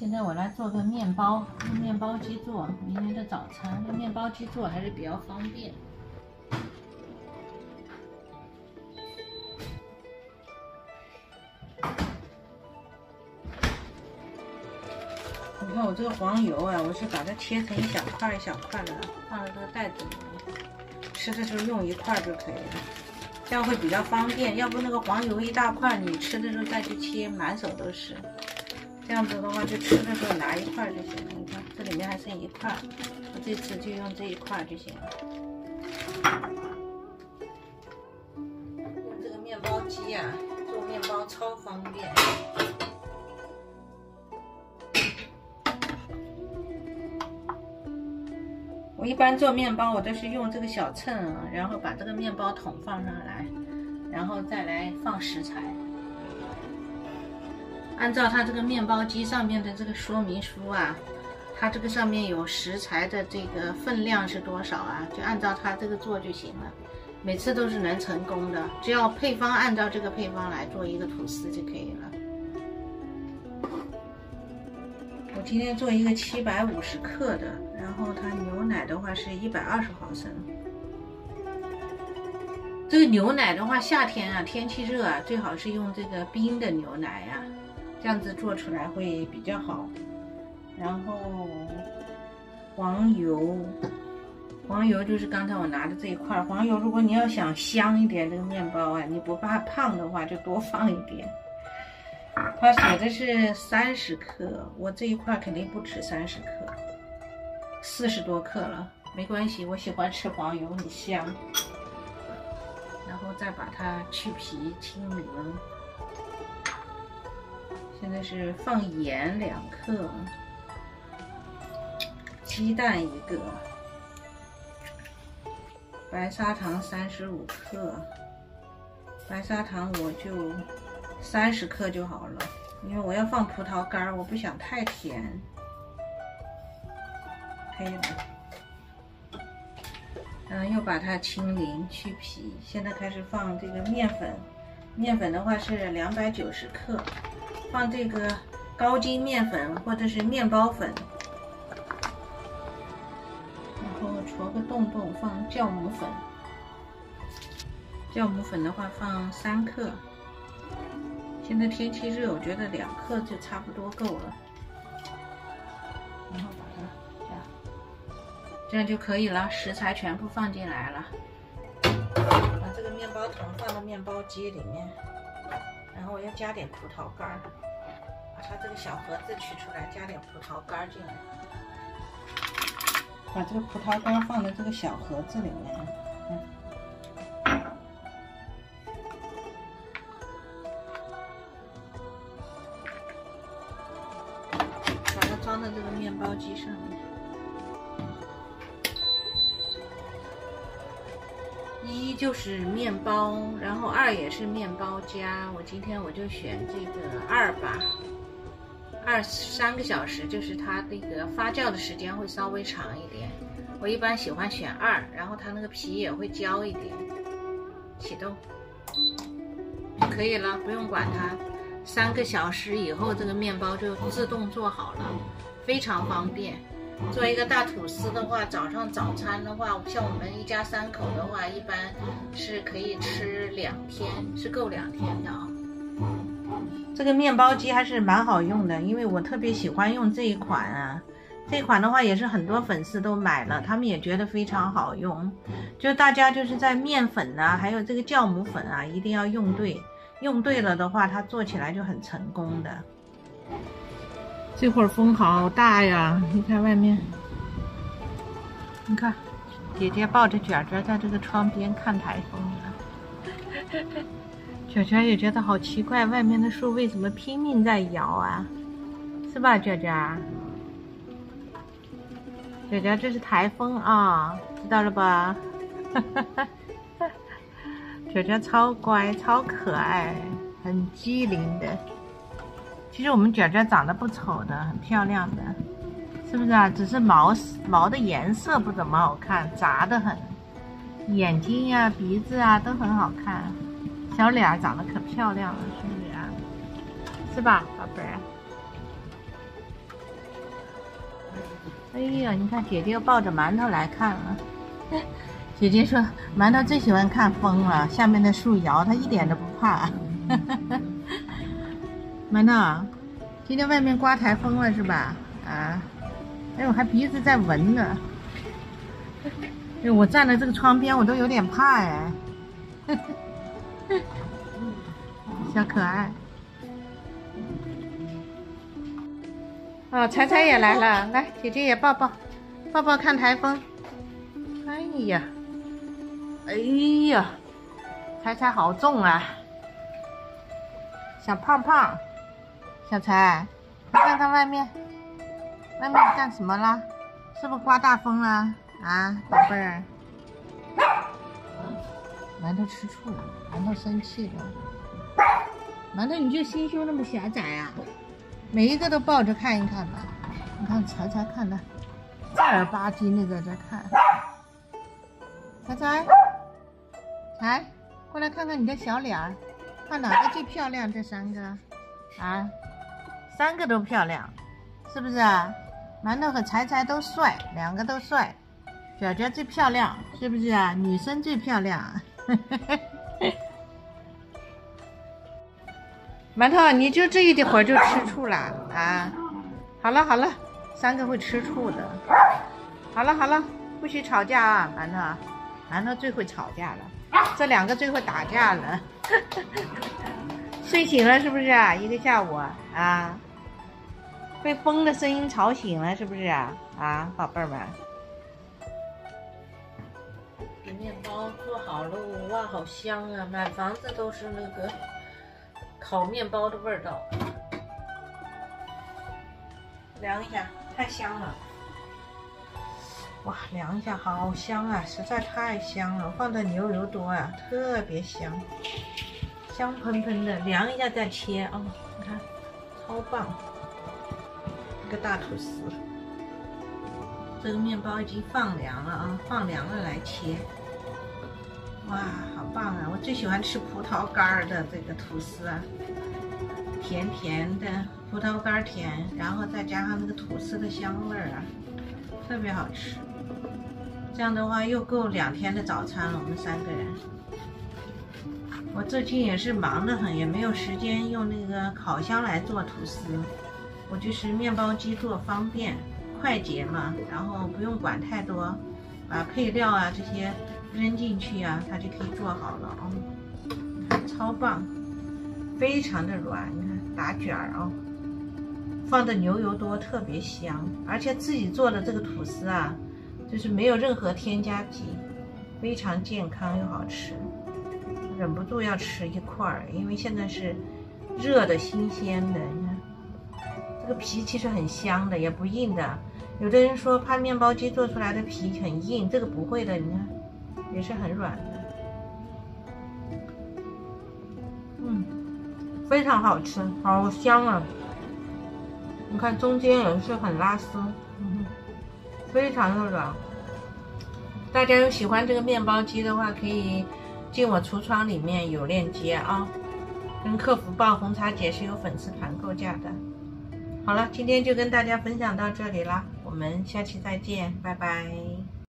现在我来做个面包，用面包机做明天的早餐。用面包机做还是比较方便。你看我这个黄油啊，我是把它切成一小块一小块的，放在这个袋子里面，吃的时候用一块就可以了，这样会比较方便。要不那个黄油一大块，你吃的时候再去切，满手都是。这样子的话，就吃的时候拿一块就行了。你看这里面还剩一块，我这次就用这一块就行了。用这个面包机啊，做面包超方便。我一般做面包，我都是用这个小秤啊，然后把这个面包桶放上来，然后再来放食材。按照它这个面包机上面的这个说明书啊，它这个上面有食材的这个分量是多少啊，就按照它这个做就行了。每次都是能成功的，只要配方按照这个配方来做一个吐司就可以了。我今天做一个七百五十克的，然后它牛奶的话是一百二十毫升。这个牛奶的话，夏天啊，天气热啊，最好是用这个冰的牛奶呀，这样子做出来会比较好。然后黄油，黄油就是刚才我拿的这一块黄油。如果你要想香一点，这个面包啊，你不怕胖的话，就多放一点。它写的是三十克，我这一块肯定不止三十克，四十多克了，没关系，我喜欢吃黄油，很香。然后再把它去皮清零。现在是放盐两克，鸡蛋一个，白砂糖三十五克，白砂糖我就。三十克就好了，因为我要放葡萄干我不想太甜。可以了，嗯，又把它清零去皮。现在开始放这个面粉，面粉的话是两百九十克，放这个高筋面粉或者是面包粉，然后戳个洞洞放酵母粉，酵母粉的话放三克。现在天气热，我觉得两克就差不多够了。然后把它这样，这样就可以了。食材全部放进来了，把这个面包桶放到面包机里面，然后我要加点葡萄干儿，把它这个小盒子取出来，加点葡萄干进来，把这个葡萄干放在这个小盒子里面，嗯。装在这个面包机上面，一就是面包，然后二也是面包加。我今天我就选这个二吧，二三个小时，就是它那个发酵的时间会稍微长一点。我一般喜欢选二，然后它那个皮也会焦一点。启动，可以了，不用管它。三个小时以后，这个面包就自动做好了，非常方便。做一个大吐司的话，早上早餐的话，像我们一家三口的话，一般是可以吃两天，是够两天的啊。这个面包机还是蛮好用的，因为我特别喜欢用这一款啊。这款的话也是很多粉丝都买了，他们也觉得非常好用。就大家就是在面粉呐，还有这个酵母粉啊，一定要用对。用对了的话，它做起来就很成功的。这会儿风好大呀！你看外面，你看，姐姐抱着卷卷在这个窗边看台风呢。卷卷也觉得好奇怪，外面的树为什么拼命在摇啊？是吧，卷卷？卷卷，这是台风啊，知道了吧？哈哈哈。卷卷超乖，超可爱，很机灵的。其实我们卷卷长得不丑的，很漂亮的，是不是啊？只是毛毛的颜色不怎么好看，杂的很。眼睛呀、鼻子啊都很好看，小脸长得可漂亮了，是不是啊？是吧，宝贝儿？哎呀，你看姐姐又抱着馒头来看了。姐姐说馒头最喜欢看风了，下面的树摇，它一点都不怕。馒头，今天外面刮台风了是吧？啊，哎我还鼻子在闻呢。哎，我站在这个窗边，我都有点怕哎。小可爱。哦，彩彩也来了，来，姐姐也抱抱，抱抱看台风。哎呀，哎呀，彩彩好重啊，小胖胖，小彩，你看看外面，外面干什么啦？是不是刮大风了？啊，宝贝儿，馒头吃醋了，馒头生气了，馒头你就心胸那么狭窄啊？每一个都抱着看一看吧，你看才才看的正儿八经的在这看，才才，才过来看看你的小脸儿，看哪个最漂亮？这三个啊，三个都漂亮，是不是啊？馒头和柴柴都帅，两个都帅，小娟最漂亮，是不是啊？女生最漂亮。馒头，你就这一会儿就吃醋了啊？好了好了，三个会吃醋的。好了好了，不许吵架啊，馒头，馒头最会吵架了，这两个最会打架了。睡醒了是不是啊？一个下午啊，被风的声音吵醒了是不是啊？啊，宝贝儿们，面包做好喽，哇，好香啊，满房子都是那个。烤面包的味道，量一下，太香了！哇，量一下，好香啊，实在太香了，放的牛油多啊，特别香，香喷喷的。凉一下再切啊，你看，超棒！一个大吐司，这个面包已经放凉了啊，放凉了来切。哇，好棒啊！我最喜欢吃葡萄干的这个吐司啊，甜甜的，葡萄干甜，然后再加上那个吐司的香味儿啊，特别好吃。这样的话又够两天的早餐了，我们三个人。我最近也是忙得很，也没有时间用那个烤箱来做吐司，我就是面包机做方便、快捷嘛，然后不用管太多，把配料啊这些。扔进去啊，它就可以做好了啊！超棒，非常的软，你看打卷儿啊，放的牛油多，特别香，而且自己做的这个吐司啊，就是没有任何添加剂，非常健康又好吃，忍不住要吃一块儿，因为现在是热的新鲜的，你看这个皮其实很香的，也不硬的。有的人说怕面包机做出来的皮很硬，这个不会的，你看。也是很软的，嗯，非常好吃，好香啊！你看中间也是很拉丝，嗯，非常的软。大家有喜欢这个面包机的话，可以进我橱窗里面有链接啊，跟客服报红茶姐是有粉丝团购价的。好了，今天就跟大家分享到这里啦，我们下期再见，拜拜。